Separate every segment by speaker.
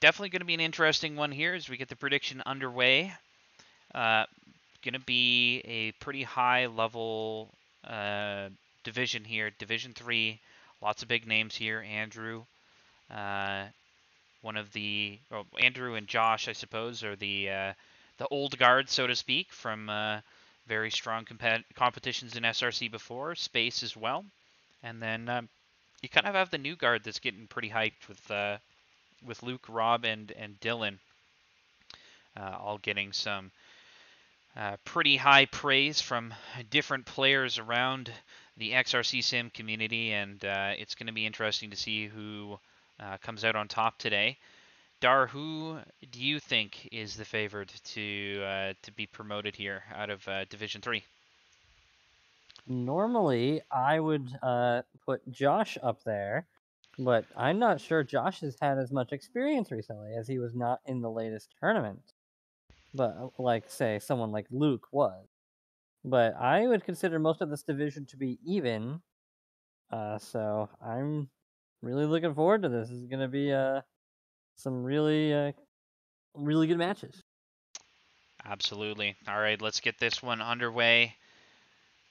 Speaker 1: definitely going to be an interesting one here as we get the prediction underway. Uh, going to be a pretty high level uh, division here, Division Three. Lots of big names here. Andrew, uh, one of the well, Andrew and Josh, I suppose, are the uh, the old guard, so to speak, from uh, very strong compet- competitions in SRC before. Space as well, and then um, you kind of have the new guard that's getting pretty hyped with uh, with Luke, Rob, and and Dylan, uh, all getting some uh, pretty high praise from different players around the XRC Sim community, and uh, it's going to be interesting to see who uh, comes out on top today. Dar, who do you think is the favored to uh, to be promoted here out of uh, Division Three?
Speaker 2: Normally, I would put Josh up there, but I'm not sure Josh has had as much experience recently as he was not in the latest tournament. But uh, like, say, someone like Luke was. But I would consider most of this division to be even. Uh, so I'm really looking forward to this. This is to be uh, some really, uh, really good matches.
Speaker 1: Absolutely. All right, let's get this one underway.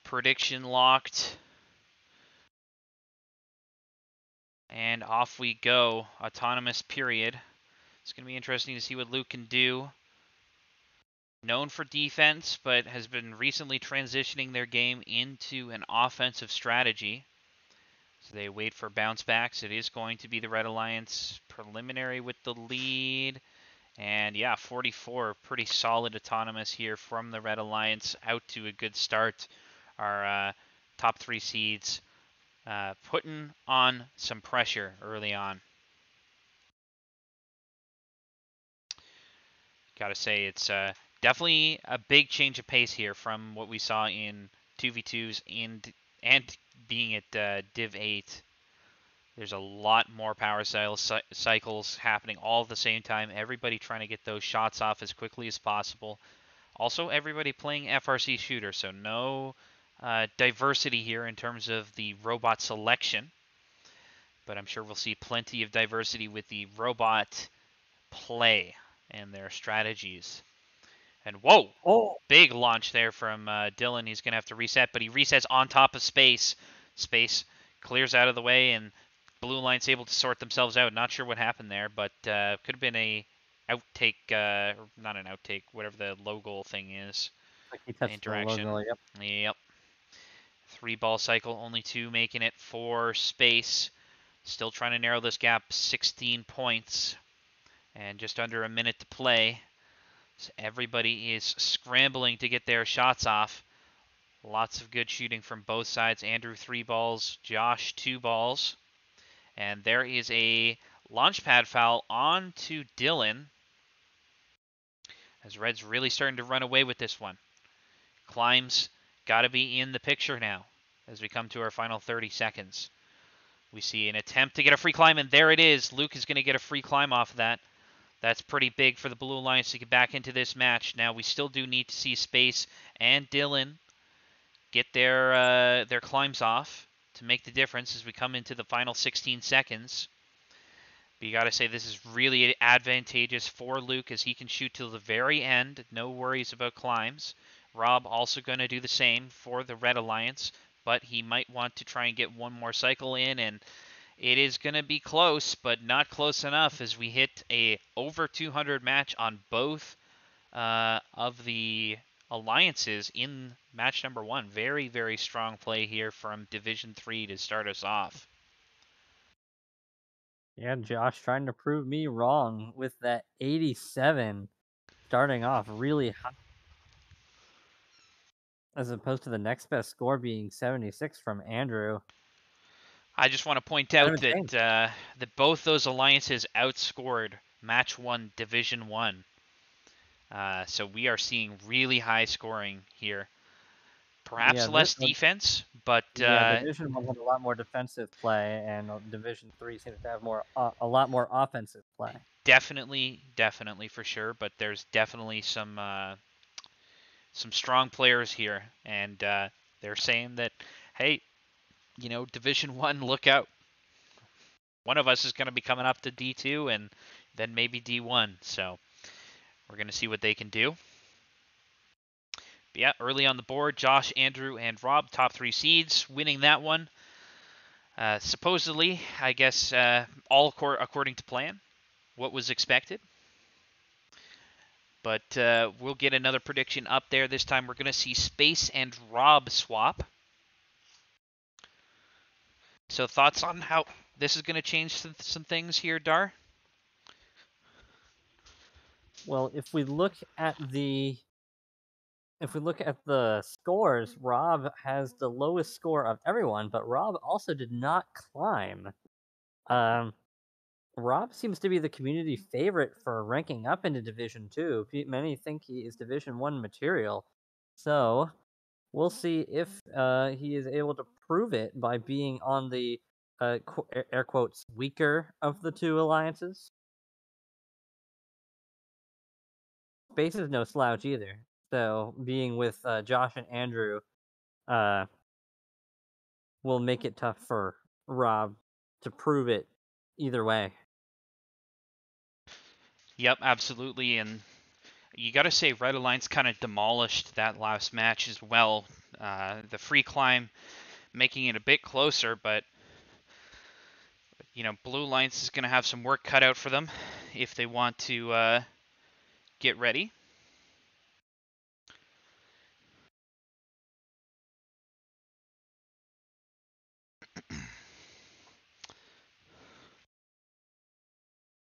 Speaker 1: Prediction locked. And off we go. Autonomous period. It's going to be interesting to see what Luke can do. Known for defense, but has been recently transitioning their game into an offensive strategy. So they wait for bounce backs. It is going to be the Red Alliance preliminary with the lead. And yeah, 44, pretty solid autonomous here from the Red Alliance out to a good start. Our uh, top three seeds uh, putting on some pressure early on. Gotta say, it's uh, definitely a big change of pace here from what we saw in 2v2s and, and being at uh, Div 8. There's a lot more power cycles happening all at the same time. Everybody trying to get those shots off as quickly as possible. Also, everybody playing FRC shooter, so no uh, diversity here in terms of the robot selection. But I'm sure we'll see plenty of diversity with the robot play and their strategies. And whoa,
Speaker 2: oh.
Speaker 1: big launch there from uh, Dylan. He's going to have to reset, but he resets on top of space. Space clears out of the way, and Blue Line's able to sort themselves out. Not sure what happened there, but uh, could have been a outtake, uh, not an outtake, whatever the logo thing is.
Speaker 2: Like he touched interaction. The logo, yep.
Speaker 1: Yep. Three ball cycle, only two making it for space. Still trying to narrow this gap, 16 points. And just under a minute to play. So everybody is scrambling to get their shots off. Lots of good shooting from both sides. Andrew, three balls. Josh, two balls. And there is a launch pad foul on to Dylan. As Red's really starting to run away with this one. Climbs got to be in the picture now as we come to our final 30 seconds. We see an attempt to get a free climb, and there it is. Luke is going to get a free climb off of that. That's pretty big for the Blue Alliance to get back into this match. Now we still do need to see Space and Dylan get their uh, their climbs off to make the difference as we come into the final 16 seconds. But you got to say this is really advantageous for Luke as he can shoot till the very end. No worries about climbs. Rob also going to do the same for the Red Alliance, but he might want to try and get one more cycle in and it is going to be close, but not close enough as we hit a over 200 match on both uh, of the alliances in match number one. Very, very strong play here from Division Three to start us off.
Speaker 2: Yeah, Josh trying to prove me wrong with that 87 starting off really high. As opposed to the next best score being 76 from Andrew.
Speaker 1: I just want to point out that uh, that both those alliances outscored Match One Division One. Uh, so we are seeing really high scoring here. Perhaps yeah, less defense, but
Speaker 2: yeah, uh, Division One had a lot more defensive play, and Division Three seems to have more uh, a lot more offensive play.
Speaker 1: Definitely, definitely for sure. But there's definitely some uh, some strong players here, and uh, they're saying that hey, you know, Division One, look out. One of us is going to be coming up to D2, and then maybe D1. So we're going to see what they can do. But yeah, early on the board, Josh, Andrew, and Rob, top three seeds, winning that one. Uh, supposedly, I guess, uh, all according to plan, what was expected. But uh, we'll get another prediction up there. This time we're going to see Space and Rob swap. So thoughts on how this is going to change some, some things here, Dar?
Speaker 2: Well, if we look at the if we look at the scores, Rob has the lowest score of everyone, but Rob also did not climb. Um, Rob seems to be the community favorite for ranking up into Division Two. Many think he is Division One material, so we'll see if uh, he is able to prove it by being on the uh, air quotes weaker of the two alliances. Space is no slouch either. So being with uh, Josh and Andrew uh, will make it tough for Rob to prove it either way.
Speaker 1: Yep, absolutely. And you got to say, Red Alliance kind of demolished that last match as well. Uh, the free climb making it a bit closer, but you know, Blue Alliance is going to have some work cut out for them if they want to uh, get ready.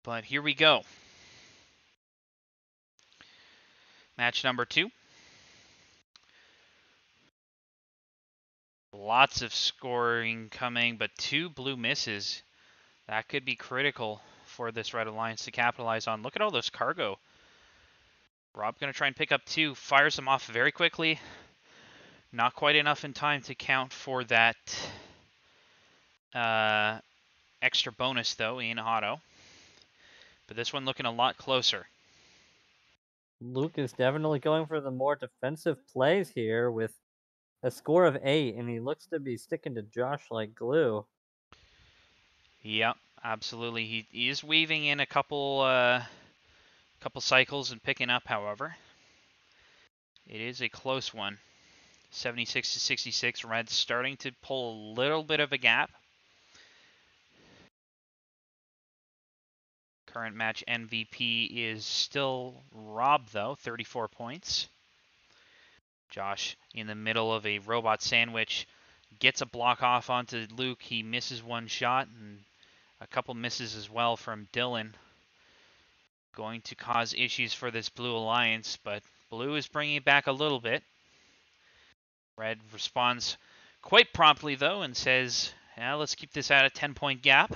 Speaker 1: but here we go. Match number two. Lots of scoring coming, but two blue misses. That could be critical for this Red Alliance to capitalize on. Look at all those cargo. Rob going to try and pick up two. Fires them off very quickly. Not quite enough in time to count for that uh, extra bonus, though, in auto. But this one looking a lot closer.
Speaker 2: Luke is definitely going for the more defensive plays here with a score of eight, and he looks to be sticking to Josh like glue.
Speaker 1: Yep, absolutely. He, he is weaving in a couple uh, couple cycles and picking up, however. It is a close one. 76 to 66. Red starting to pull a little bit of a gap. Current match MVP is still Rob, though, 34 points. Josh in the middle of a robot sandwich gets a block off onto Luke. He misses one shot and a couple misses as well from Dylan. Going to cause issues for this Blue Alliance, but Blue is bringing it back a little bit. Red responds quite promptly, though, and says, yeah, let's keep this at a 10 point gap.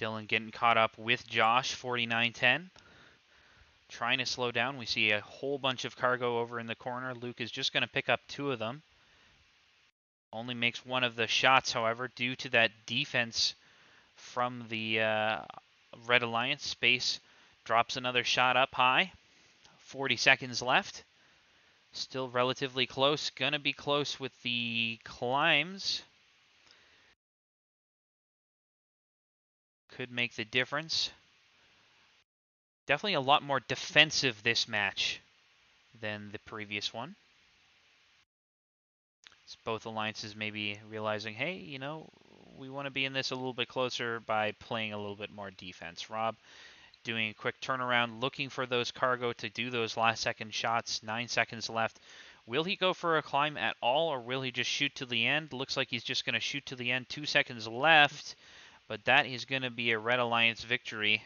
Speaker 1: Dylan getting caught up with Josh, 49-10. Trying to slow down. We see a whole bunch of cargo over in the corner. Luke is just going to pick up two of them. Only makes one of the shots, however, due to that defense from the uh, Red Alliance. Space drops another shot up high. 40 seconds left. Still relatively close. Gonna be close with the climbs. Could make the difference. Definitely a lot more defensive this match than the previous one. It's both alliances maybe realizing, hey, you know, we want to be in this a little bit closer by playing a little bit more defense. Rob doing a quick turnaround, looking for those cargo to do those last second shots. Nine seconds left. Will he go for a climb at all, or will he just shoot to the end? Looks like he's just going to shoot to the end. Two seconds left. But that is going to be a Red Alliance victory.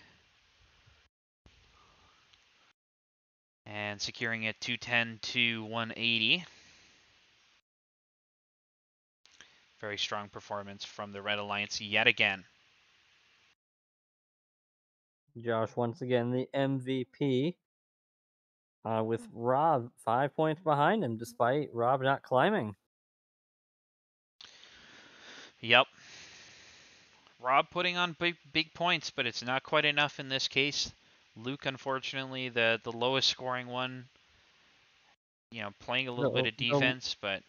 Speaker 1: And securing it 210 to 180. Very strong performance from the Red Alliance yet again.
Speaker 2: Josh, once again, the MVP. Uh, with Rob five points behind him, despite Rob not climbing.
Speaker 1: Yep, Rob putting on big, big points, but it's not quite enough in this case. Luke, unfortunately, the, the lowest scoring one, you know, playing a little no, bit of defense, no. but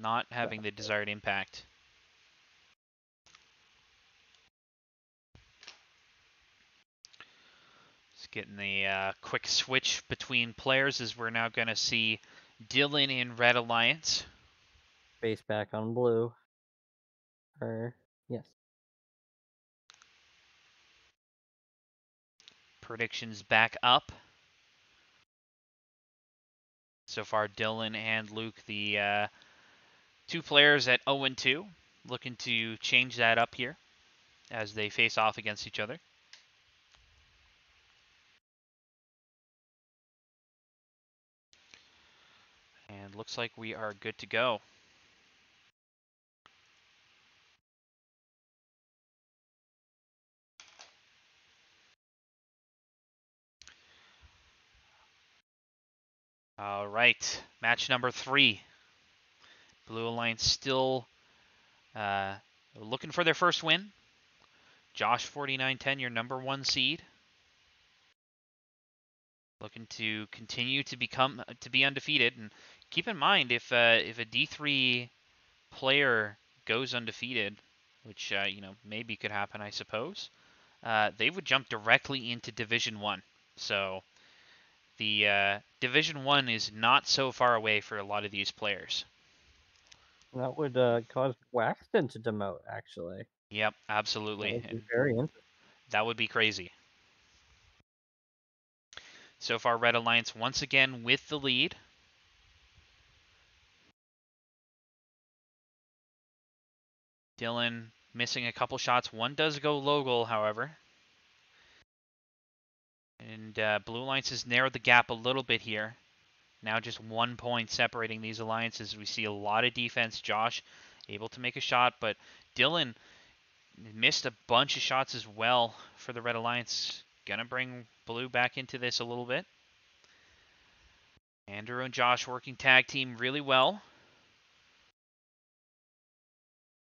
Speaker 1: not having the desired impact. Just getting the uh, quick switch between players as we're now going to see Dylan in Red Alliance.
Speaker 2: Space back on blue. Her.
Speaker 1: Predictions back up. So far, Dylan and Luke, the uh, two players at 0 2, looking to change that up here as they face off against each other. And looks like we are good to go. All right, match number three. Blue Alliance still uh, looking for their first win. Josh 4910, your number one seed. Looking to continue to become to be undefeated, and keep in mind if uh, if a D3 player goes undefeated, which uh, you know maybe could happen, I suppose, uh, they would jump directly into Division One. So the uh, Division One is not so far away for a lot of these players.
Speaker 2: That would uh, cause Waxton to demote, actually.
Speaker 1: Yep, absolutely.
Speaker 2: That would be very interesting.
Speaker 1: That would be crazy. So far, Red Alliance once again with the lead. Dylan missing a couple shots. One does go local, however. And uh, Blue Alliance has narrowed the gap a little bit here. Now just one point separating these alliances. We see a lot of defense. Josh able to make a shot, but Dylan missed a bunch of shots as well for the Red Alliance. Gonna bring Blue back into this a little bit. Andrew and Josh working tag team really well.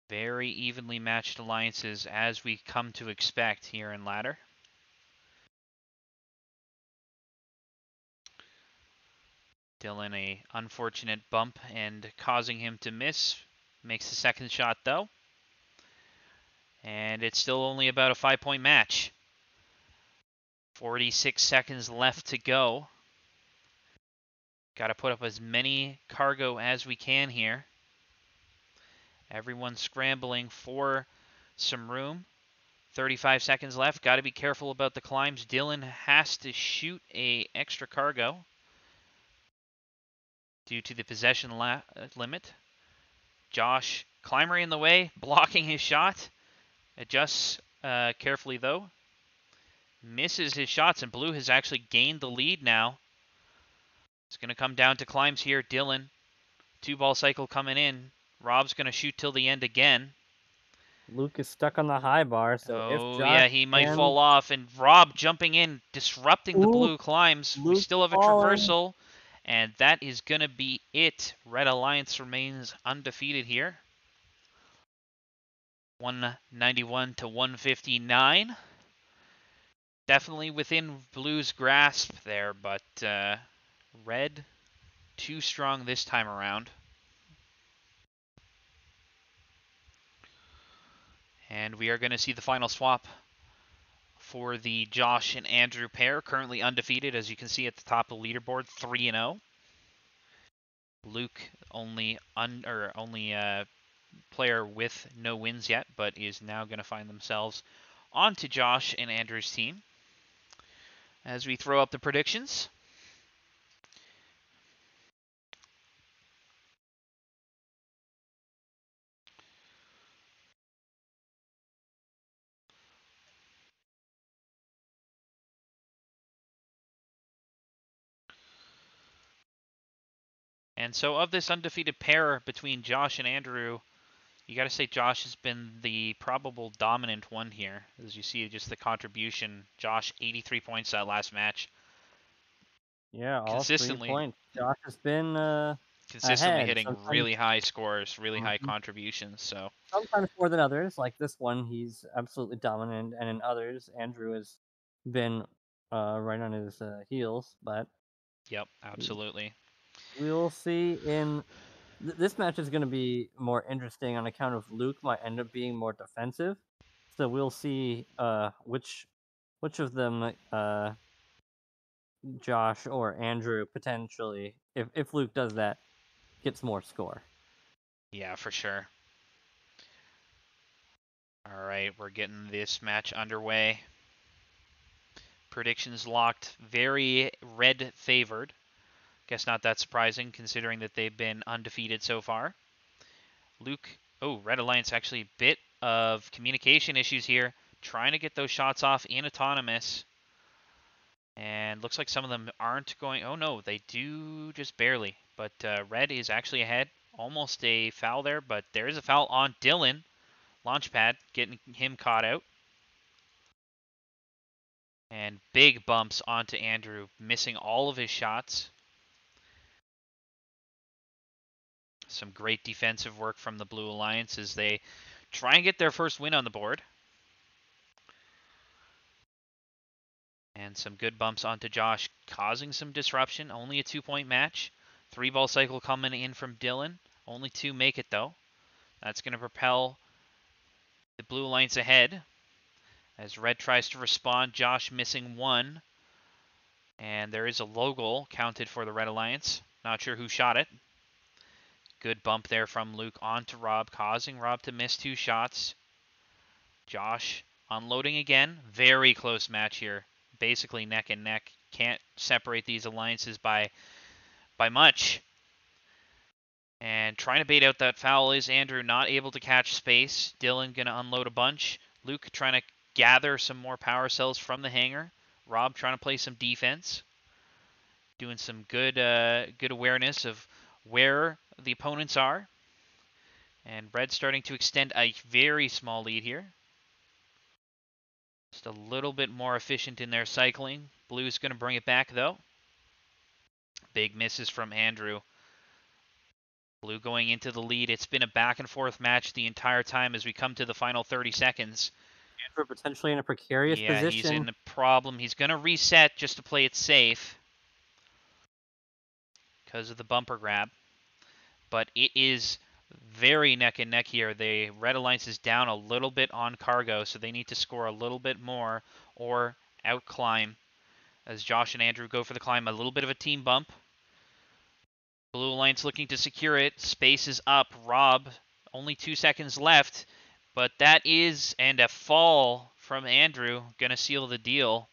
Speaker 1: Very evenly matched alliances as we come to expect here in ladder. Dylan a unfortunate bump and causing him to miss. Makes the second shot though. And it's still only about a five point match. 46 seconds left to go. Got to put up as many cargo as we can here. Everyone scrambling for some room. 35 seconds left. Got to be careful about the climbs. Dylan has to shoot a extra cargo due to the possession la- uh, limit. Josh Climber in the way, blocking his shot. Adjusts uh, carefully though. Misses his shots, and Blue has actually gained the lead now. It's going to come down to climbs here. Dylan, two ball cycle coming in. Rob's going to shoot till the end again.
Speaker 2: Luke is stuck on the high bar, so
Speaker 1: oh,
Speaker 2: if Josh
Speaker 1: yeah, he might
Speaker 2: can-
Speaker 1: fall off. And Rob jumping in, disrupting the blue climbs. we still have a
Speaker 2: falling.
Speaker 1: traversal. And that is going to be it. Red Alliance remains undefeated here. 191 to 159. Definitely within Blue's grasp there, but uh, Red too strong this time around. And we are going to see the final swap for the Josh and Andrew pair, currently undefeated, as you can see at the top of the leaderboard, 3 and 0. Luke only un or only uh, player with no wins yet, but is now going to find themselves onto Josh and Andrew's team. As we throw up the predictions. And so, of this undefeated pair between Josh and Andrew, you got to say Josh has been the probable dominant one here. As you see, just the contribution. Josh, 83 points that last match.
Speaker 2: yeah, all
Speaker 1: consistently-
Speaker 2: three points. Josh has been uh,
Speaker 1: Consistently
Speaker 2: Ahead,
Speaker 1: hitting
Speaker 2: sometimes-
Speaker 1: really high scores, really high
Speaker 2: Mhm.
Speaker 1: contributions. So,
Speaker 2: sometimes more than others. Like this one, he's absolutely dominant, and in others, Andrew has been uh, right on his uh, heels. But
Speaker 1: yep, absolutely.
Speaker 2: We will see. In th- this match is going to be more interesting on account of Luke might end up being more defensive. So we'll see uh, which which of them uh, Josh or Andrew potentially, if if Luke does that, gets more score.
Speaker 1: Yeah, for sure. All right, we're getting this match underway. Predictions locked. Very red favored. Guess not that surprising considering that they've been undefeated so far. Luke, oh, Red Alliance actually a bit of communication issues here. Trying to get those shots off in autonomous. And looks like some of them aren't going. Oh no, they do just barely. But uh, Red is actually ahead. Almost a foul there, but there is a foul on Dylan. Launchpad getting him caught out. And big bumps onto Andrew, missing all of his shots. Some great defensive work from the Blue Alliance as they try and get their first win on the board. And some good bumps onto Josh, causing some disruption. Only a two point match. Three ball cycle coming in from Dylan. Only two make it though. That's going to propel the Blue Alliance ahead. As Red tries to respond, Josh missing one. And there is a low goal counted for the Red Alliance. Not sure who shot it. Good bump there from Luke onto Rob, causing Rob to miss two shots. Josh unloading again. Very close match here. Basically neck and neck. Can't separate these alliances by by much. And trying to bait out that foul is Andrew not able to catch space. Dylan going to unload a bunch. Luke trying to gather some more power cells from the hangar. Rob trying to play some defense. Doing some good uh, good awareness of where the opponents are. And Red starting to extend a very small lead here. Just a little bit more efficient in their cycling. Blue is going to bring it back, though. Big misses from Andrew. Blue going into the lead. It's been a back and forth match the entire time as we come to the final 30 seconds.
Speaker 2: Andrew potentially in a precarious
Speaker 1: yeah,
Speaker 2: position.
Speaker 1: he's in a problem. He's going to reset just to play it safe because of the bumper grab. But it is very neck and neck here. The Red Alliance is down a little bit on cargo, so they need to score a little bit more or outclimb. As Josh and Andrew go for the climb, a little bit of a team bump. Blue Alliance looking to secure it. Space is up. Rob, only two seconds left. But that is, and a fall from Andrew, going to seal the deal.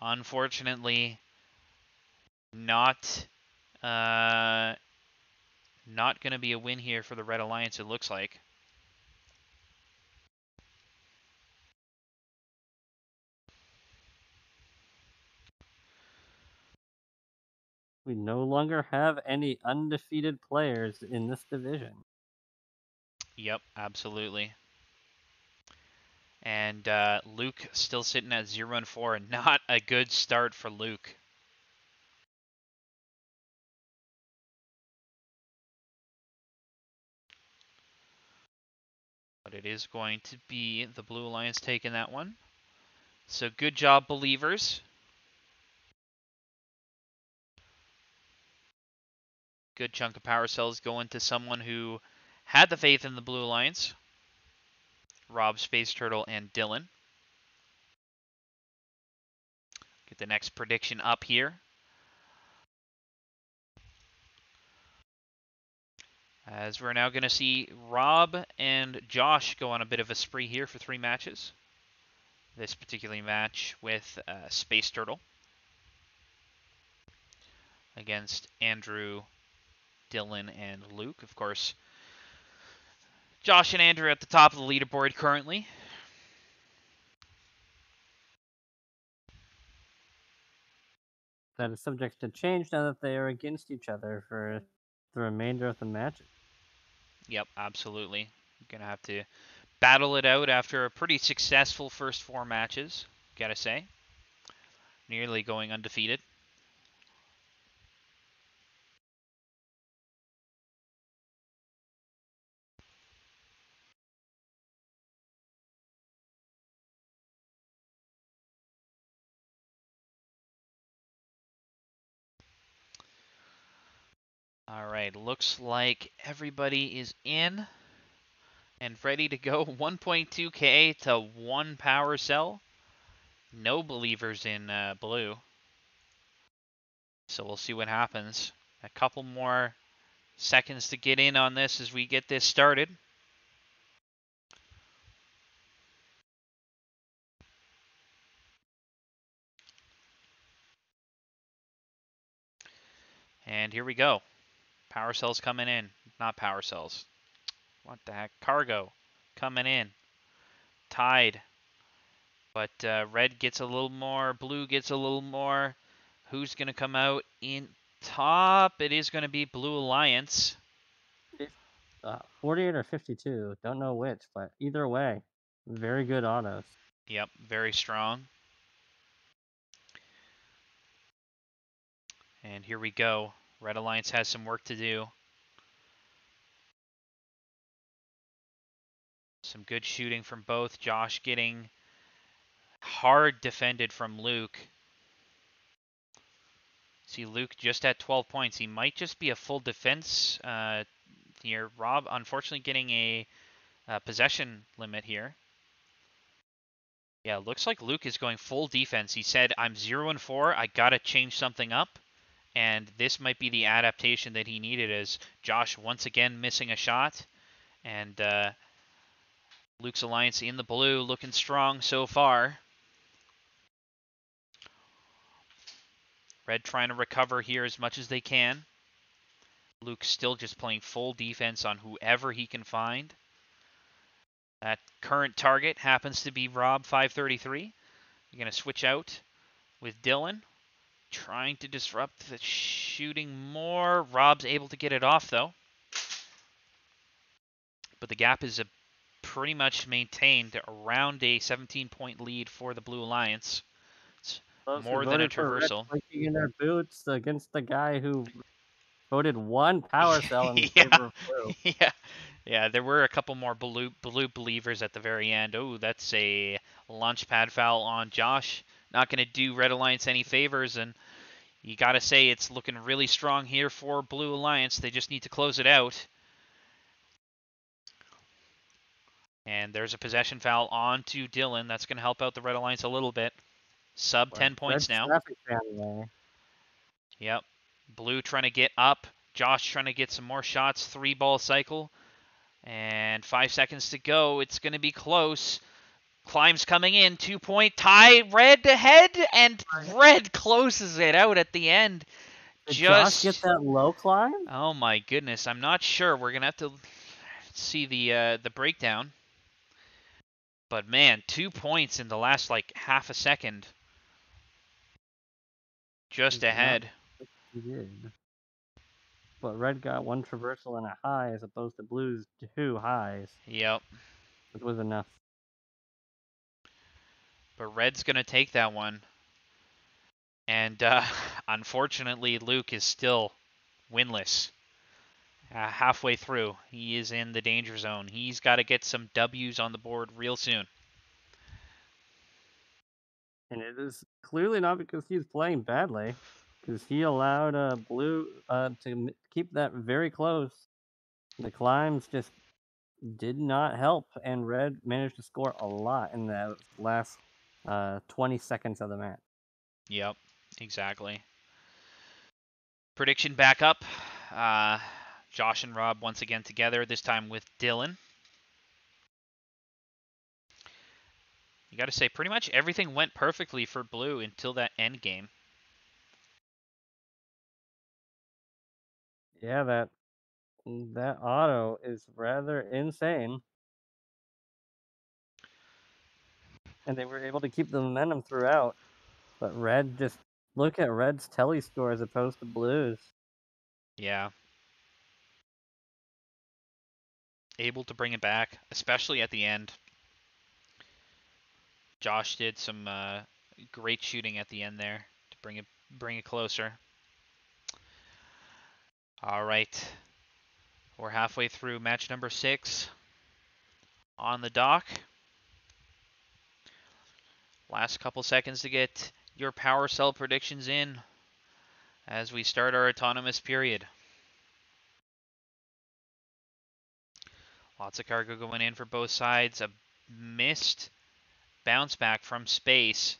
Speaker 1: Unfortunately, not uh, not going to be a win here for the Red Alliance, it looks like.
Speaker 2: We no longer have any undefeated players in this division.
Speaker 1: Yep, absolutely. And uh, Luke still sitting at 0 and 4. Not a good start for Luke. But it is going to be the Blue Alliance taking that one. So good job, believers. Good chunk of power cells going to someone who had the faith in the Blue Alliance. Rob, Space Turtle, and Dylan. Get the next prediction up here. As we're now going to see Rob and Josh go on a bit of a spree here for three matches. This particular match with uh, Space Turtle against Andrew, Dylan, and Luke. Of course, Josh and Andrew at the top of the leaderboard currently.
Speaker 2: That is subject to change now that they are against each other for the remainder of the match.
Speaker 1: Yep, absolutely. Gonna have to battle it out after a pretty successful first four matches, gotta say. Nearly going undefeated. All right, looks like everybody is in and ready to go. 1.2k to one power cell. No believers in uh, blue. So we'll see what happens. A couple more seconds to get in on this as we get this started. And here we go. Power cells coming in. Not power cells. What the heck? Cargo coming in. Tide. But uh, red gets a little more. Blue gets a little more. Who's going to come out in top? It is going to be Blue Alliance.
Speaker 2: Uh, 48 or 52. Don't know which, but either way, very good autos.
Speaker 1: Yep, very strong. And here we go. Red Alliance has some work to do. Some good shooting from both. Josh getting hard defended from Luke. See Luke just at 12 points. He might just be a full defense uh, here. Rob, unfortunately, getting a, a possession limit here. Yeah, looks like Luke is going full defense. He said, "I'm zero and four. I gotta change something up." And this might be the adaptation that he needed as Josh once again missing a shot and uh, Luke's Alliance in the blue looking strong so far. Red trying to recover here as much as they can. Luke still just playing full defense on whoever he can find. That current target happens to be Rob 533. You're going to switch out with Dylan. Trying to disrupt the shooting more. Rob's able to get it off, though. But the gap is a pretty much maintained around a 17-point lead for the Blue Alliance. It's
Speaker 2: Those
Speaker 1: more than a
Speaker 2: voted for Red
Speaker 1: traversal.
Speaker 2: in their boots against the guy who voted one power cell in
Speaker 1: Yeah.
Speaker 2: favor of blue.
Speaker 1: yeah, yeah. There were a couple more blue blue believers at the very end. Oh, that's a launch pad foul on Josh. Not going to do Red Alliance any favors, and you got to say it's looking really strong here for Blue Alliance. They just need to close it out. And there's a possession foul on to Dylan. That's going to help out the Red Alliance a little bit. Sub 10 points now.
Speaker 2: traffic jam there.
Speaker 1: Yep. Blue trying to get up. Josh trying to get some more shots. Three ball cycle. And five seconds to go. It's going to be close. Climbs coming in. Two point tie. Red ahead. And red closes it out at the end.
Speaker 2: Did
Speaker 1: Just.
Speaker 2: Josh get that low climb?
Speaker 1: Oh my goodness. I'm not sure. We're going to have to see the uh, the breakdown. But man, two points in the last like half a second. Just
Speaker 2: Yeah.
Speaker 1: ahead.
Speaker 2: He did. But red got one traversal and a high as opposed to blue's two highs,
Speaker 1: Yep.
Speaker 2: which was enough.
Speaker 1: But Red's going to take that one. And uh, unfortunately, Luke is still winless. Uh, halfway through, he is in the danger zone. He's got to get some W's on the board real soon.
Speaker 2: And it is clearly not because he's playing badly, because he allowed uh, blue uh, to keep that very close. The climbs just did not help, and red managed to score a lot in the last uh, 20 seconds of the match.
Speaker 1: Yep, exactly. Prediction back up. Uh, Josh and Rob once again together, this time with Dylan. You got to say, pretty much everything went perfectly for Blue until that end game.
Speaker 2: Yeah, that that auto is rather insane. And they were able to keep the momentum throughout. But red just look at red's telly score as opposed to blues.
Speaker 1: Yeah. Able to bring it back, especially at the end. Josh did some uh, great shooting at the end there to bring it bring it closer. All right. We're halfway through match number 6 on the dock. Last couple seconds to get your power cell predictions in as we start our autonomous period. Lots of cargo going in for both sides. A missed bounce back from space.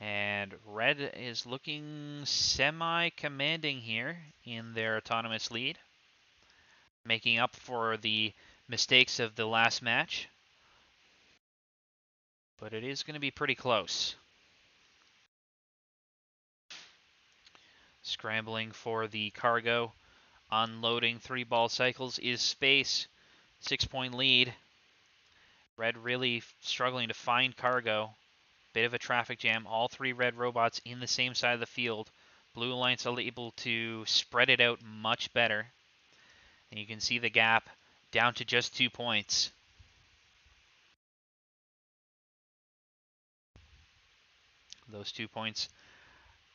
Speaker 1: And red is looking semi commanding here in their autonomous lead, making up for the mistakes of the last match. But it is going to be pretty close. Scrambling for the cargo, unloading three ball cycles is space. Six point lead. Red really struggling to find cargo. Bit of a traffic jam. All three red robots in the same side of the field. Blue Alliance able to spread it out much better. And you can see the gap down to just two points. Those two points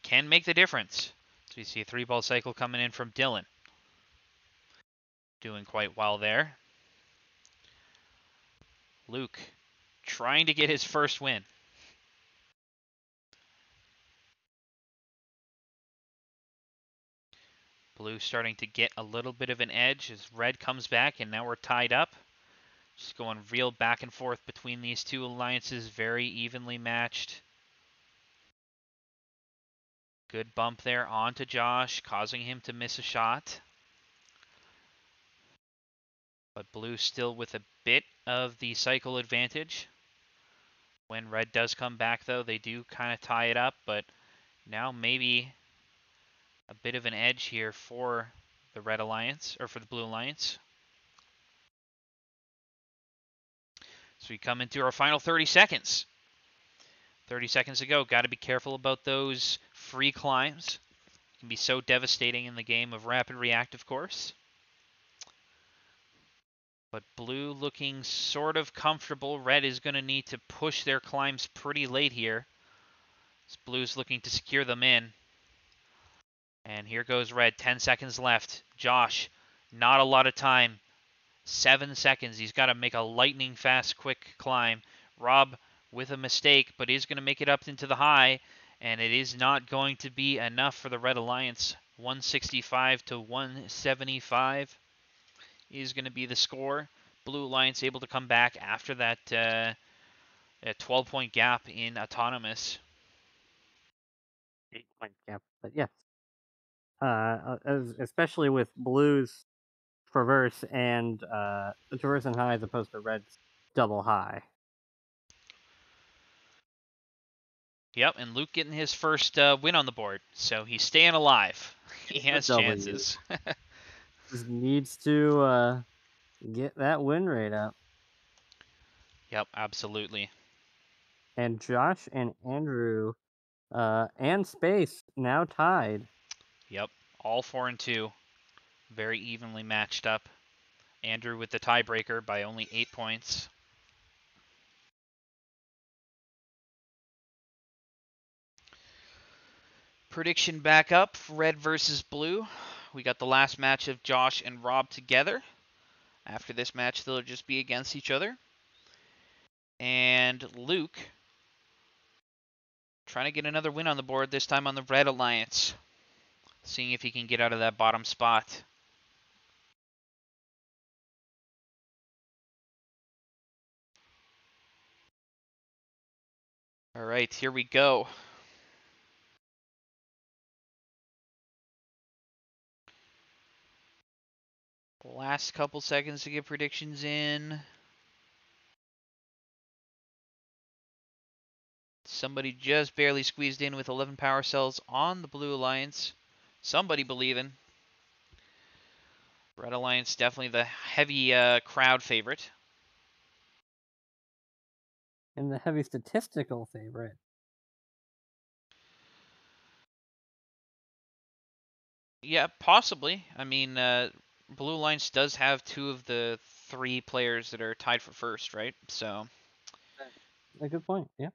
Speaker 1: can make the difference. So we see a three ball cycle coming in from Dylan. Doing quite well there. Luke trying to get his first win. Blue starting to get a little bit of an edge as red comes back and now we're tied up. Just going real back and forth between these two alliances, very evenly matched. Good bump there onto Josh, causing him to miss a shot. But blue still with a bit of the cycle advantage. When red does come back, though, they do kind of tie it up, but now maybe a bit of an edge here for the red alliance, or for the blue alliance. So we come into our final 30 seconds. 30 seconds to go. Got to be careful about those free climbs. Can be so devastating in the game of rapid react, of course. But blue looking sort of comfortable. Red is going to need to push their climbs pretty late here. As blue's looking to secure them in. And here goes red. 10 seconds left. Josh, not a lot of time. Seven seconds. He's got to make a lightning fast, quick climb. Rob with a mistake, but is going to make it up into the high. And it is not going to be enough for the Red Alliance. 165 to 175 is going to be the score. Blue Alliance able to come back after that uh, 12 point gap in autonomous.
Speaker 2: Eight point gap, but yes. Uh, as, especially with Blue's traverse and uh, traverse and high as opposed to Red's double high.
Speaker 1: Yep, and Luke getting his first uh, win on the board, so he's staying alive. he has chances.
Speaker 2: Just needs to uh, get that win rate up.
Speaker 1: Yep, absolutely.
Speaker 2: And Josh and Andrew uh, and Space now tied.
Speaker 1: Yep, all four and two, very evenly matched up. Andrew with the tiebreaker by only eight points. Prediction back up, red versus blue we got the last match of Josh and Rob together. After this match, they'll just be against each other. And Luke trying to get another win on the board, this time on the Red Alliance. Seeing if he can get out of that bottom spot. All right, here we go. Last couple seconds to get predictions in. Somebody just barely squeezed in with 11 power cells on the Blue Alliance. Somebody believing. Red Alliance definitely the heavy uh, crowd favorite.
Speaker 2: And the heavy statistical favorite.
Speaker 1: Yeah, possibly. I mean, uh, Blue Alliance does have two of the three players that are tied for first, right? So.
Speaker 2: A good point. Yeah.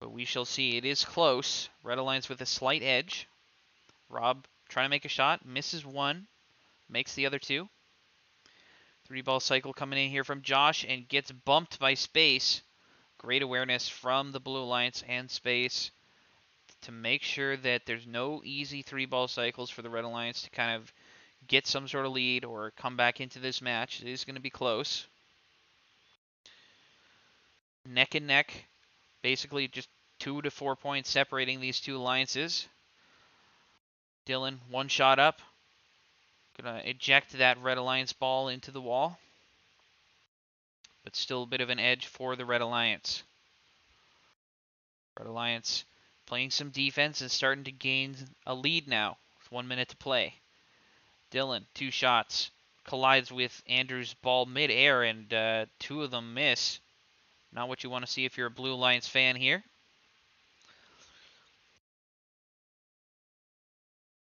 Speaker 1: But we shall see. It is close. Red Alliance with a slight edge. Rob trying to make a shot, misses one, makes the other two. Three ball cycle coming in here from Josh and gets bumped by Space. Great awareness from the Blue Alliance and Space to make sure that there's no easy three ball cycles for the Red Alliance to kind of get some sort of lead or come back into this match. It is going to be close. Neck and neck. Basically, just two to four points separating these two alliances. Dylan, one shot up. Gonna eject that Red Alliance ball into the wall. But still a bit of an edge for the Red Alliance. Red Alliance playing some defense and starting to gain a lead now. With one minute to play. Dylan, two shots. Collides with Andrew's ball mid-air, and uh, two of them miss. Not what you want to see if you're a Blue Alliance fan here.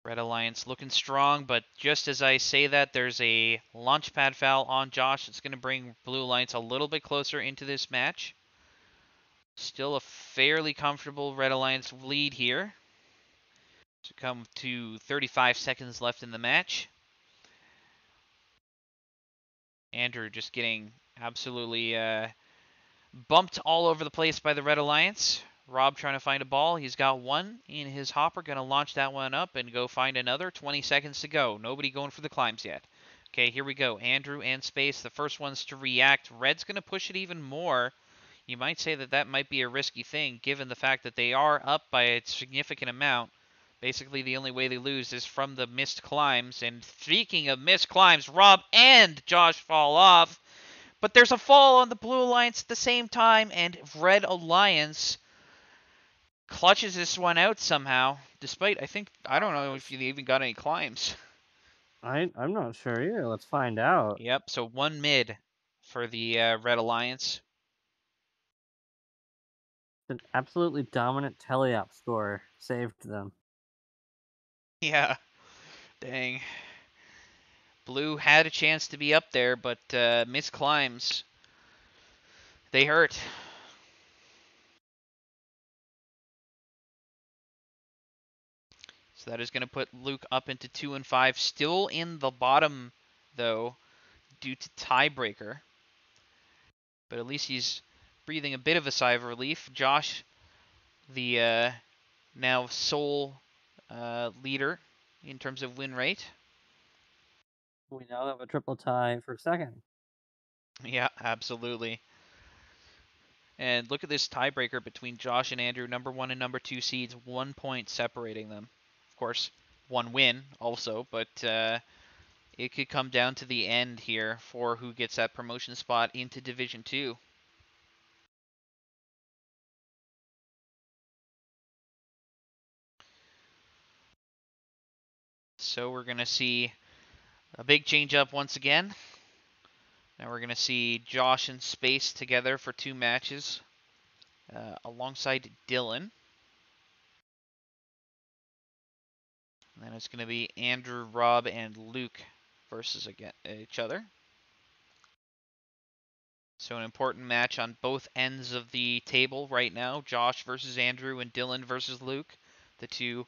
Speaker 1: Red Alliance looking strong, but just as I say that, there's a launch pad foul on Josh. It's going to bring Blue Alliance a little bit closer into this match. Still a fairly comfortable Red Alliance lead here. To come to 35 seconds left in the match. Andrew just getting absolutely uh, bumped all over the place by the Red Alliance. Rob trying to find a ball. He's got one in his hopper. Going to launch that one up and go find another. 20 seconds to go. Nobody going for the climbs yet. Okay, here we go. Andrew and Space, the first ones to react. Red's going to push it even more. You might say that that might be a risky thing given the fact that they are up by a significant amount. Basically, the only way they lose is from the missed climbs. And speaking of missed climbs, Rob and Josh fall off. But there's a fall on the Blue Alliance at the same time, and Red Alliance clutches this one out somehow. Despite, I think, I don't know if you even got any climbs.
Speaker 2: I I'm not sure either. Let's find out.
Speaker 1: Yep, so one mid for the uh, Red Alliance.
Speaker 2: An absolutely dominant teleop score saved them.
Speaker 1: Yeah. Dang. Blue had a chance to be up there, but uh, missed climbs. They hurt. So that is going to put Luke up into 2 and 5. Still in the bottom, though, due to tiebreaker. But at least he's breathing a bit of a sigh of relief. Josh, the uh, now sole uh, leader in terms of win rate.
Speaker 2: We now have a triple tie for second.
Speaker 1: Yeah, absolutely. And look at this tiebreaker between Josh and Andrew, number one and number two seeds, one point separating them. Of course, one win also, but uh, it could come down to the end here for who gets that promotion spot into Division Two. So we're going to see a big change up once again. Now we're going to see Josh and Space together for two matches uh, alongside Dylan. And then it's going to be Andrew, Rob, and Luke versus again, each other. So an important match on both ends of the table right now. Josh versus Andrew and Dylan versus Luke. The two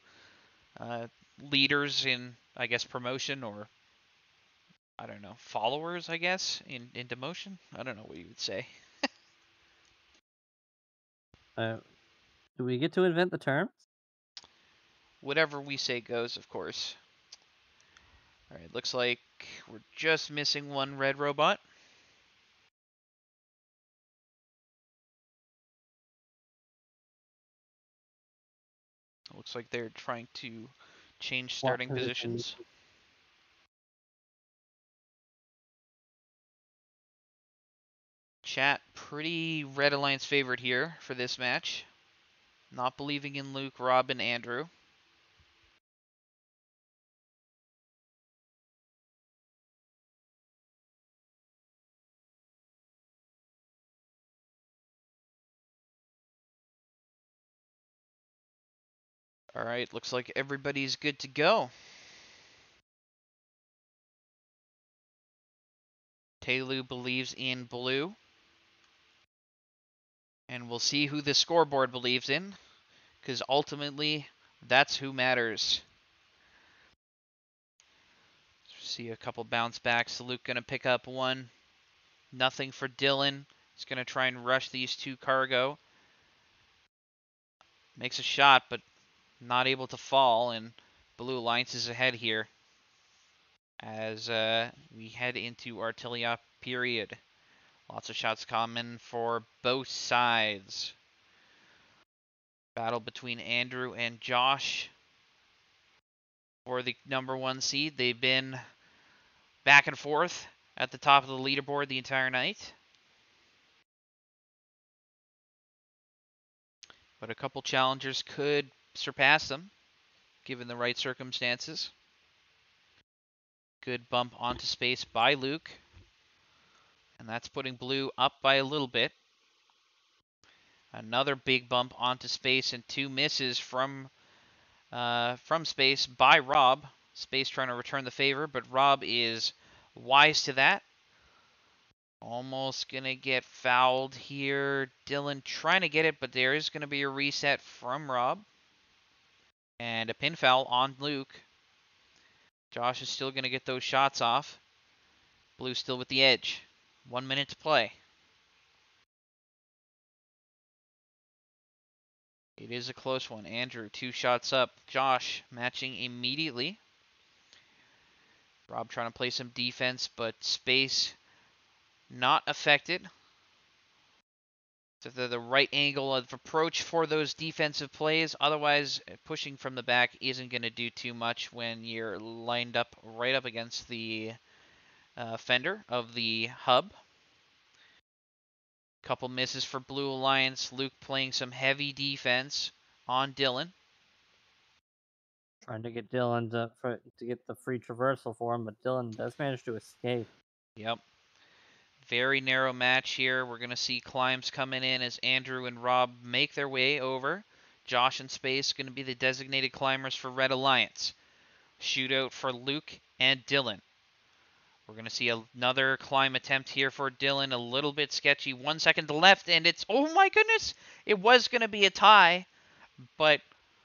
Speaker 1: uh, leaders in, I guess, promotion or I don't know, followers, I guess, in, in demotion. I don't know what you would say.
Speaker 2: Uh, do we get to invent the term?
Speaker 1: Whatever we say goes, of course. Alright, looks like we're just missing one red robot. Looks like they're trying to change starting positions. Chat, pretty Red Alliance favorite here for this match. Not believing in Luke, Rob, and Andrew. All right, looks like everybody's good to go. Taylu believes in blue. And we'll see who the scoreboard believes in, because ultimately, that's who matters. See a couple bounce backs. Luke going to pick up one. Nothing for Dylan. He's going to try and rush these two cargo. Makes a shot, but not able to fall, and Blue Alliance is ahead here as uh, we head into teleop period. Lots of shots coming for both sides. Battle between Andrew and Josh for the number one seed. They've been back and forth at the top of the leaderboard the entire night. But a couple challengers could surpass them given the right circumstances. Good bump onto space by Luke. And that's putting blue up by a little bit. Another big bump onto space and two misses from uh, from space by Rob. Space trying to return the favor, but Rob is wise to that. Almost going to get fouled here. Dylan trying to get it, but there is going to be a reset from Rob. And a pin foul on Luke. Josh is still going to get those shots off. Blue still with the edge. One minute to play. It is a close one. Andrew, two shots up. Josh matching immediately. Rob trying to play some defense, but space not affected. So the, the right angle of approach for those defensive plays. Otherwise, pushing from the back isn't going to do too much when you're lined up right up against the uh, fender of the hub. Couple misses for Blue Alliance. Luke playing some heavy defense on Dylan.
Speaker 2: Trying to get Dylan to, for, to get the free traversal for him, but Dylan does manage to escape.
Speaker 1: Yep. Very narrow match here. We're going to see climbs coming in as Andrew and Rob make their way over. Josh and Space going to be the designated climbers for Red Alliance. Shootout for Luke and Dylan. We're going to see another climb attempt here for Dylan. A little bit sketchy. One second to left, and it's... Oh, my goodness! It was going to be a tie, but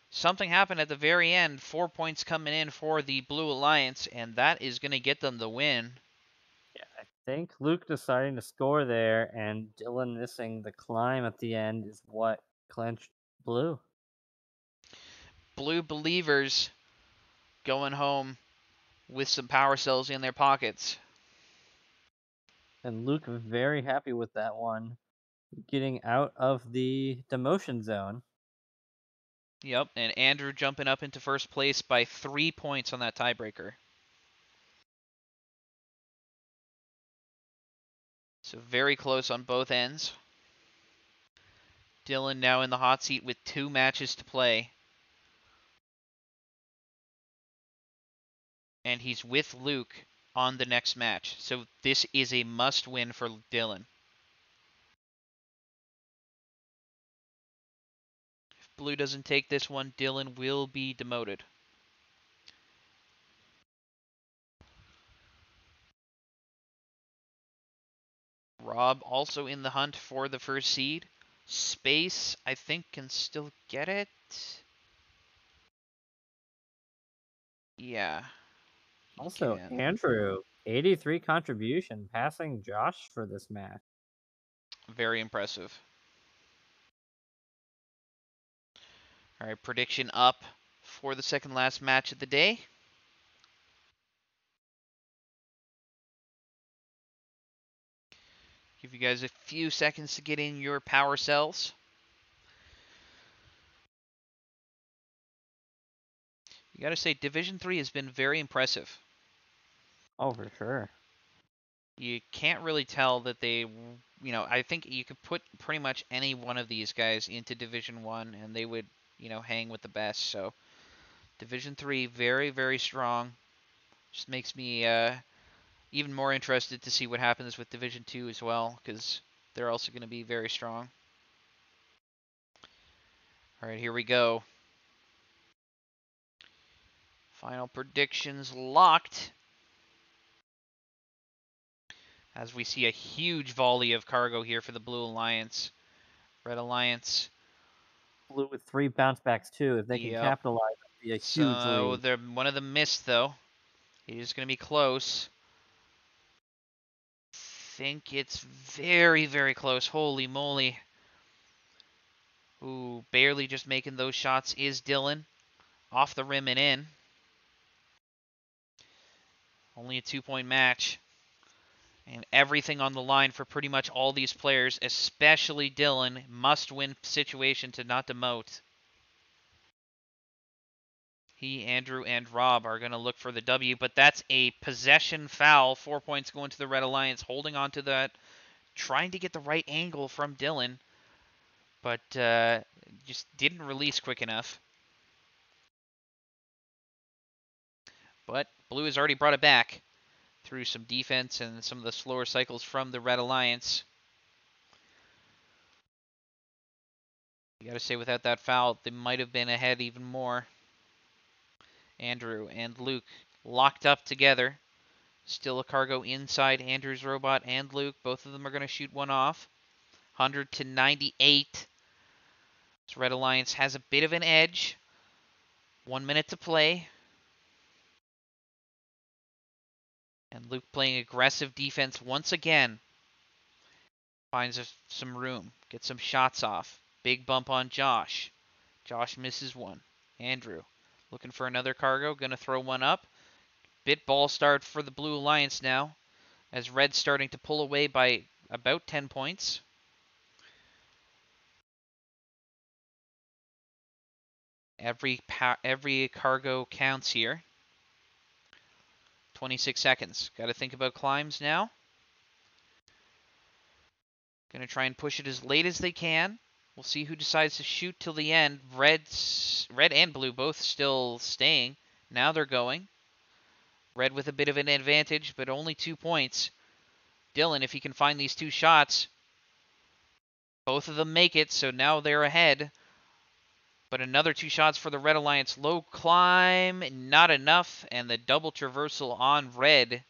Speaker 1: something happened at the very end. Four points coming in for the Blue Alliance, and that is going to get them the win.
Speaker 2: Think Luke deciding to score there and Dylan missing the climb at the end is what clinched Blue.
Speaker 1: Blue believers going home with some power cells in their pockets.
Speaker 2: And Luke very happy with that one, getting out of the demotion zone.
Speaker 1: Yep, and Andrew jumping up into first place by three points on that tiebreaker. So very close on both ends. Dylan now in the hot seat with two matches to play. and he's with Luke on the next match. So this is a must win for Dylan. If Blue doesn't take this one, Dylan will be demoted. Rob also in the hunt for the first seed. Space, I think, can still get it. Yeah.
Speaker 2: Also,
Speaker 1: can.
Speaker 2: Andrew, 83 contribution, passing Josh for this match.
Speaker 1: Very impressive. All right, prediction up for the second last match of the day. Give you guys a few seconds to get in your power cells. You got to say, Division 3 has been very impressive.
Speaker 2: Oh, for sure.
Speaker 1: You can't really tell that they, you know, I think you could put pretty much any one of these guys into Division 1 and they would, you know, hang with the best. So, Division 3, very, very strong. Just makes me uh, even more interested to see what happens with Division 2 as well, because they're also going to be very strong. All right, here we go. Final predictions locked. As we see a huge volley of cargo here for the Blue Alliance. Red Alliance.
Speaker 2: Blue with three bounce backs too. If they
Speaker 1: Yep.
Speaker 2: can capitalize, it'd be a huge
Speaker 1: So
Speaker 2: lead.
Speaker 1: they're, one of them missed though. It is going to be close. Think it's very, very close. Holy moly. Ooh, barely just making those shots is Dylan. Off the rim and in. Only a two point match. And everything on the line for pretty much all these players, especially Dylan. Must win situation to not demote. He, Andrew, and Rob are going to look for the W, but that's a possession foul. Four points going to the Red Alliance, holding on to that, trying to get the right angle from Dylan, but uh, just didn't release quick enough. But Blue has already brought it back through some defense and some of the slower cycles from the Red Alliance. You got to say, without that foul, they might have been ahead even more. Andrew and Luke locked up together. Still a cargo inside Andrew's robot and Luke. Both of them are going to shoot one off. 100 to 98. This Red Alliance has a bit of an edge. One minute to play. And Luke playing aggressive defense once again. Finds some room. Gets some shots off. Big bump on Josh. Josh misses one. Andrew looking for another cargo. Going to throw one up. Bit ball start for the Blue Alliance now. As Red's starting to pull away by about 10 points. Every every cargo counts here. 26 seconds. Got to think about climbs now. Going to try and push it as late as they can. We'll see who decides to shoot till the end. Red's, red and blue both still staying. Now they're going. Red with a bit of an advantage, but only two points. Dylan, if he can find these two shots, both of them make it, so now they're ahead. But another two shots for the Red Alliance. Low climb, not enough. And the double traversal on Red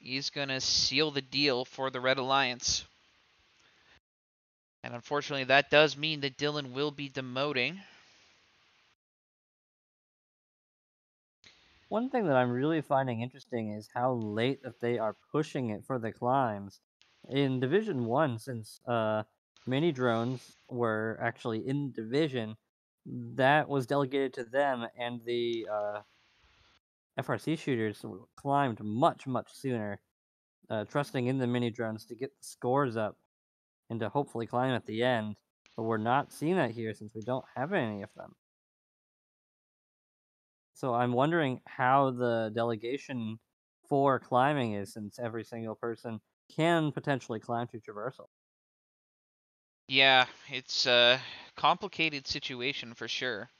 Speaker 1: is going to seal the deal for the Red Alliance. And unfortunately, that does mean that Dylan will be demoting.
Speaker 2: One thing that I'm really finding interesting is how late that they are pushing it for the climbs. In Division 1, since uh, mini drones were actually in Division, that was delegated to them, and the uh, FRC shooters climbed much, much sooner, uh, trusting in the mini drones to get the scores up and to hopefully climb at the end. But we're not seeing that here since we don't have any of them. So I'm wondering how the delegation for climbing is since every single person can potentially climb to traversal.
Speaker 1: Yeah, it's a complicated situation for sure.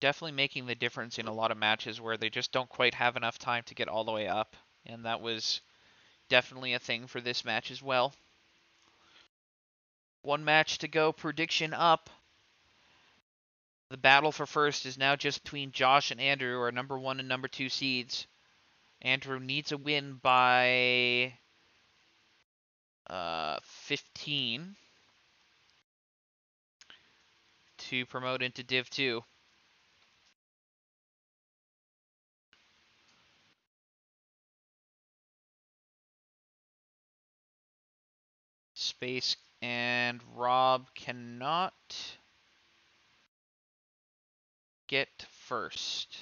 Speaker 1: Definitely making the difference in a lot of matches where they just don't quite have enough time to get all the way up. And that was definitely a thing for this match as well. One match to go, prediction up. The battle for first is now just between Josh and Andrew, our number one and number two seeds. Andrew needs a win by uh, 15 to promote into Div 2. Space and Rob cannot get first.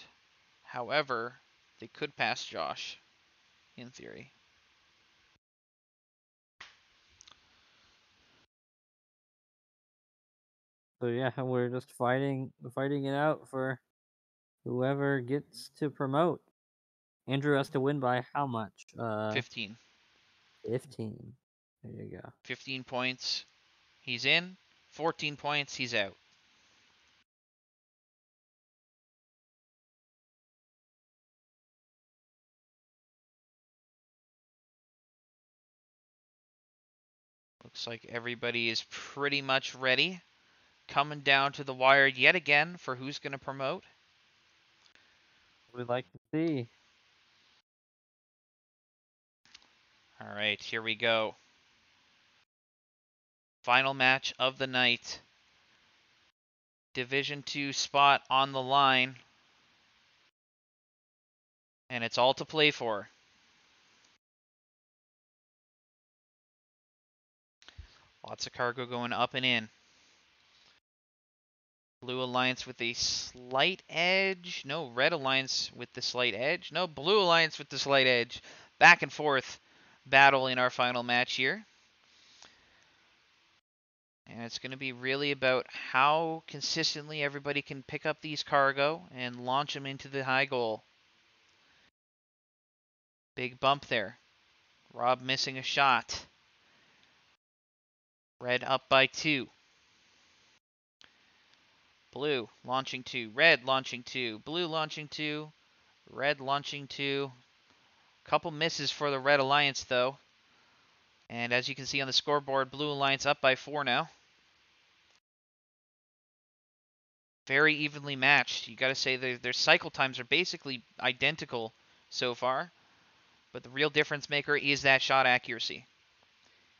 Speaker 1: However, they could pass Josh, in theory.
Speaker 2: So yeah, we're just fighting fighting it out for whoever gets to promote. Andrew has to win by how much? Uh,
Speaker 1: 15.
Speaker 2: 15. There you go.
Speaker 1: 15 points, he's in. 14 points, he's out. Looks like everybody is pretty much ready. Coming down to the wire yet again for who's going to promote.
Speaker 2: We'd like to see.
Speaker 1: All right, here we go. Final match of the night. Division 2 spot on the line. And it's all to play for. Lots of cargo going up and in. Blue Alliance with a slight edge. No, Red Alliance with the slight edge. No, Blue Alliance with the slight edge. Back and forth battle in our final match here. And it's going to be really about how consistently everybody can pick up these cargo and launch them into the high goal. Big bump there. Rob missing a shot. Red up by two. Blue launching two. Red launching two. Blue launching two. Red launching two. Couple misses for the Red Alliance, though. And as you can see on the scoreboard, Blue Alliance up by four now. Very evenly matched. You got to say their, their cycle times are basically identical so far. But the real difference maker is that shot accuracy.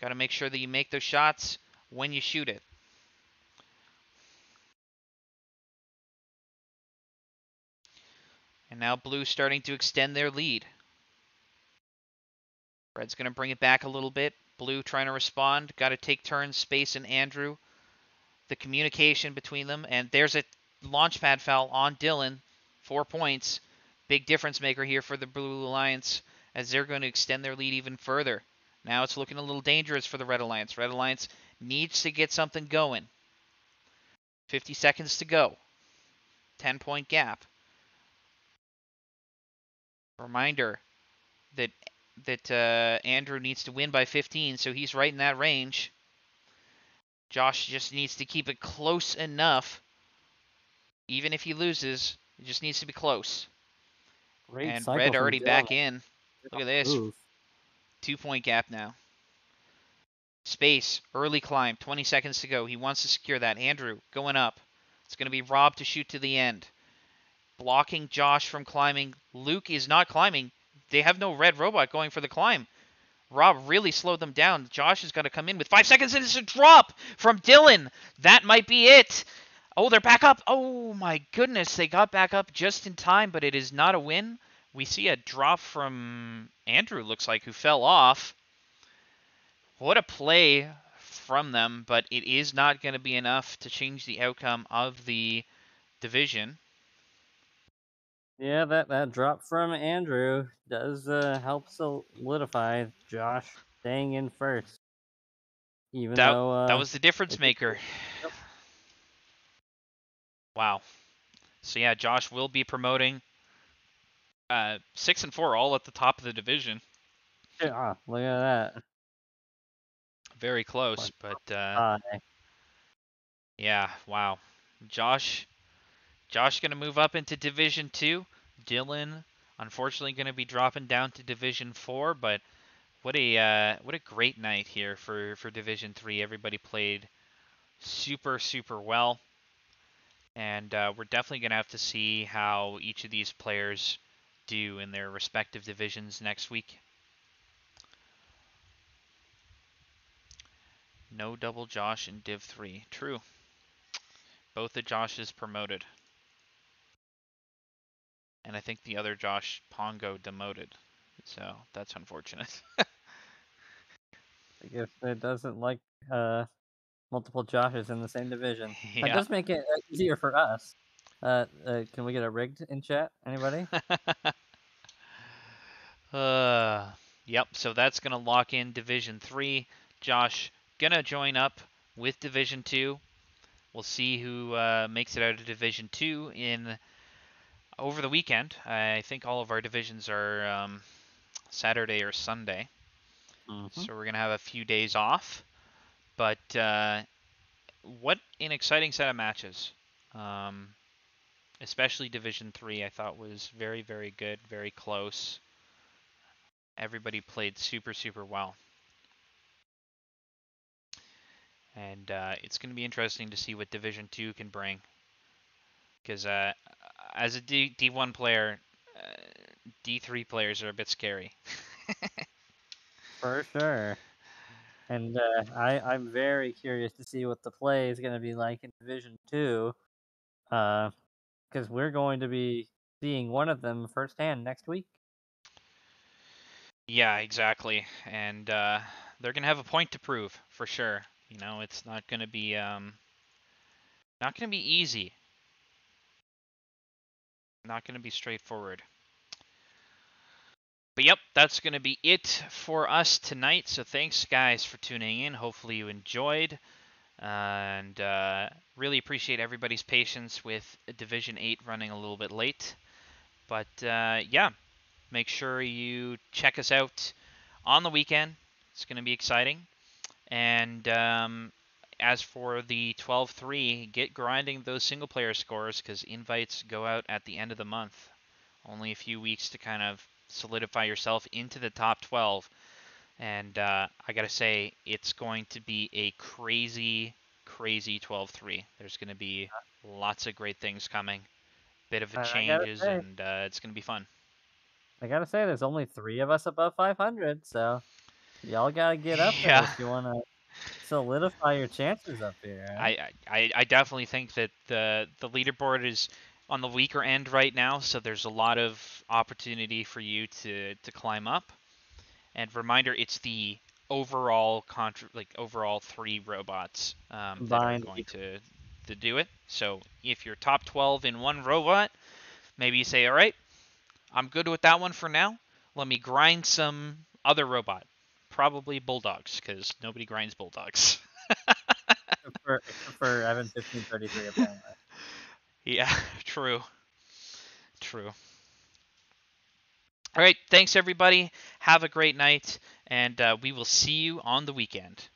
Speaker 1: Got to make sure that you make those shots when you shoot it. And now Blue starting to extend their lead. Red's going to bring it back a little bit. Blue trying to respond. Got to take turns, Space and Andrew. The communication between them. And there's a launch pad foul on Dylan. Four points. Big difference maker here for the Blue Alliance as they're going to extend their lead even further. Now it's looking a little dangerous for the Red Alliance. Red Alliance needs to get something going. 50 seconds to go. 10 point gap. Reminder that that uh, Andrew needs to win by 15, so he's right in that range. Josh just needs to keep it close enough. Even if he loses, it just needs to be close.
Speaker 2: Great
Speaker 1: and Red already
Speaker 2: Dylan.
Speaker 1: back in. Look at this.
Speaker 2: Oof.
Speaker 1: Two point gap now. Space, early climb, 20 seconds to go. He wants to secure that. Andrew going up. It's going to be Rob to shoot to the end. Blocking Josh from climbing. Luke is not climbing. They have no red robot going for the climb. Rob really slowed them down. Josh is going to come in with five seconds, and it's a drop from Dylan. That might be it. Oh, they're back up. Oh, my goodness. They got back up just in time, but it is not a win. We see a drop from Andrew, looks like, who fell off. What a play from them, but it is not going to be enough to change the outcome of the division.
Speaker 2: Yeah, that, that drop from Andrew does uh, help solidify Josh staying in first. Even
Speaker 1: That,
Speaker 2: though uh,
Speaker 1: that was the difference maker.
Speaker 2: Yep.
Speaker 1: Wow. So yeah, Josh will be promoting uh, six and four, all at the top of the division.
Speaker 2: Yeah, look at that.
Speaker 1: Very close, but uh,
Speaker 2: Uh,
Speaker 1: yeah, wow. Josh, Josh gonna move up into Division Two. Dylan, unfortunately, gonna be dropping down to Division Four. But what a uh, what a great night here for for Division Three. Everybody played super super well, and uh, we're definitely gonna have to see how each of these players do in their respective divisions next week. No double Josh in Div 3. True. Both the Joshes promoted. And I think the other Josh Pongo demoted. So that's unfortunate.
Speaker 2: I guess it doesn't like uh, multiple Joshes in the same division. That
Speaker 1: yeah.
Speaker 2: does make it uh, easier for us. Uh, uh, can we get a rigged in chat? Anybody?
Speaker 1: uh, yep, so that's going to lock in Division 3. Josh going to join up with Division 2. We'll see who uh, makes it out of Division 2 in over the weekend. I think all of our divisions are um, Saturday or Sunday.
Speaker 2: Mhm.
Speaker 1: So we're going to have a few days off. But uh, what an exciting set of matches. Um, especially Division 3, I thought was very, very good, very close. Everybody played super, super well. And uh, it's going to be interesting to see what Division 2 can bring. Because uh, as a D- D1 player, uh, D3 players are a bit scary.
Speaker 2: For sure. And uh, I, I'm very curious to see what the play is going to be like in Division Two, because we're going to be seeing one of them firsthand next week.
Speaker 1: Yeah, exactly. And uh, they're gonna have a point to prove for sure. You know, it's not gonna be um, not gonna be easy. Not gonna be straightforward. But yep, that's gonna be it for us tonight. So thanks guys for tuning in. Hopefully you enjoyed. and uh, really appreciate everybody's patience with Division 8 running a little bit late. But uh, yeah, make sure you check us out on the weekend. It's going to be exciting. And um, as for the 12 3, get grinding those single player scores because invites go out at the end of the month. Only a few weeks to kind of solidify yourself into the top 12. And uh, I got to say, it's going to be a crazy, crazy 12 3. There's going to be lots of great things coming. Bit of a changes,
Speaker 2: say-
Speaker 1: and uh, it's going to be fun.
Speaker 2: I gotta say, there's only three of us above 500, so y'all gotta get up
Speaker 1: Yeah.
Speaker 2: if you want to solidify your chances up here.
Speaker 1: I, I I definitely think that the the leaderboard is on the weaker end right now, so there's a lot of opportunity for you to to climb up. And reminder, it's the overall contra- like overall three robots um, that are going to to do it. So if you're top 12 in one robot, maybe you say, all right, I'm good with that one for now. Let me grind some other robot, probably bulldogs, because nobody grinds bulldogs.
Speaker 2: Except for, except for Evan 1533 apparently.
Speaker 1: Yeah, true. True. All right, thanks everybody. Have a great night, and uh, we will see you on the weekend.